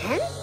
And